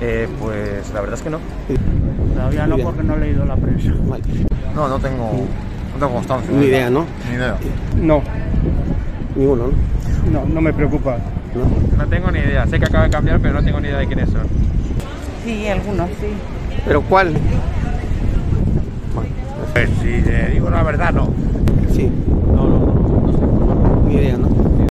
Eh, pues la verdad es que no. Todavía no porque no he leído la prensa. Vale. No, no tengo, no tengo constancia. Ni idea, ¿no? Ni idea. No, Ninguno, ¿no? no, no me preocupa. ¿No? No tengo ni idea. Sé que acaba de cambiar, pero no tengo ni idea de quiénes son. Sí, algunos sí. ¿Pero cuál? Pues si le digo la verdad, no. Sí.